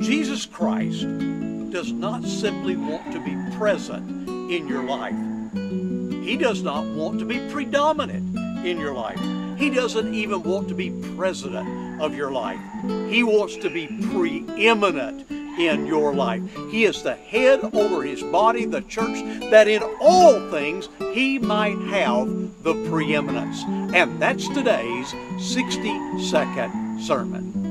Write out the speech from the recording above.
Jesus Christ does not simply want to be present in your life. He does not want to be predominant in your life. He doesn't even want to be president of your life. He wants to be preeminent in your life. He is the head over his body, the church, that in all things he might have the preeminence. And that's today's 60 second sermon.